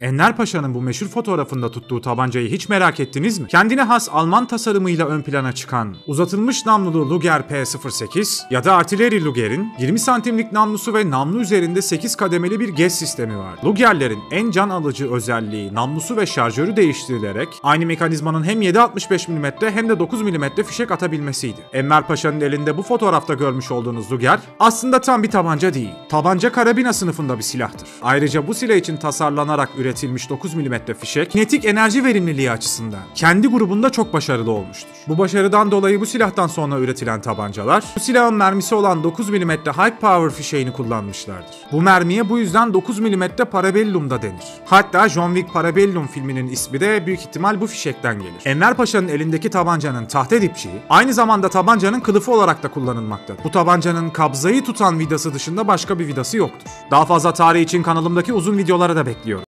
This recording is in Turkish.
Enver Paşa'nın bu meşhur fotoğrafında tuttuğu tabancayı hiç merak ettiniz mi? Kendine has Alman tasarımıyla ön plana çıkan uzatılmış namlulu Luger P08 ya da artileri Luger'in 20 santimlik namlusu ve namlu üzerinde 8 kademeli bir GES sistemi var. Luger'lerin en can alıcı özelliği namlusu ve şarjörü değiştirilerek aynı mekanizmanın hem 7.65 mm hem de 9 mm fişek atabilmesiydi. Enver Paşa'nın elinde bu fotoğrafta görmüş olduğunuz Luger aslında tam bir tabanca değil. Tabanca karabina sınıfında bir silahtır. Ayrıca bu silah için tasarlanarak üretilmiş 9 mm fişek kinetik enerji verimliliği açısından kendi grubunda çok başarılı olmuştur. Bu başarıdan dolayı bu silahtan sonra üretilen tabancalar bu silahın mermisi olan 9 mm high power fişeğini kullanmışlardır. Bu mermiye bu yüzden 9 mm Parabellum da denir. Hatta John Wick Parabellum filminin ismi de büyük ihtimal bu fişekten gelir. Enver Paşa'nın elindeki tabancanın tahta dipçiği aynı zamanda tabancanın kılıfı olarak da kullanılmaktadır. Bu tabancanın kabzayı tutan vidası dışında başka bir vidası yoktur. Daha fazla tarih için kanalımdaki uzun videolara da bekliyorum.